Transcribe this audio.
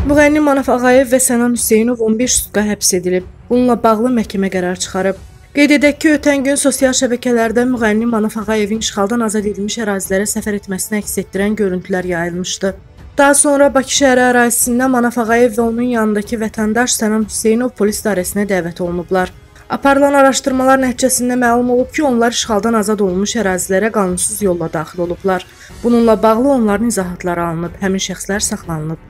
Müğənni Manaf Ağayev və Sənan Hüseynov 15 sutqa həbs edilib. Bununla bağlı məhkəmə qərar çıxarıb. Qeyd edək ki, ötən gün sosial şəbəkələrdə müğənni Manaf Ağayevin işğaldan azad edilmiş ərazilərə səfər etməsini əks etdirən görüntülər yayılmışdı. Daha sonra Bakı şəhəri ərazisində Manaf Ağayev və onun yanındakı vətəndaş Sənan Hüseynov polis idarəsinə dəvət olunublar. Aparılan araşdırmalar nəticəsində məlum olub ki, onlar işğaldan azad olunmuş ərazilərə qanunsuz yolla daxil olublar. Bununla bağlı onların izahatları alınıb, həmin şəxslər saxlanılıb.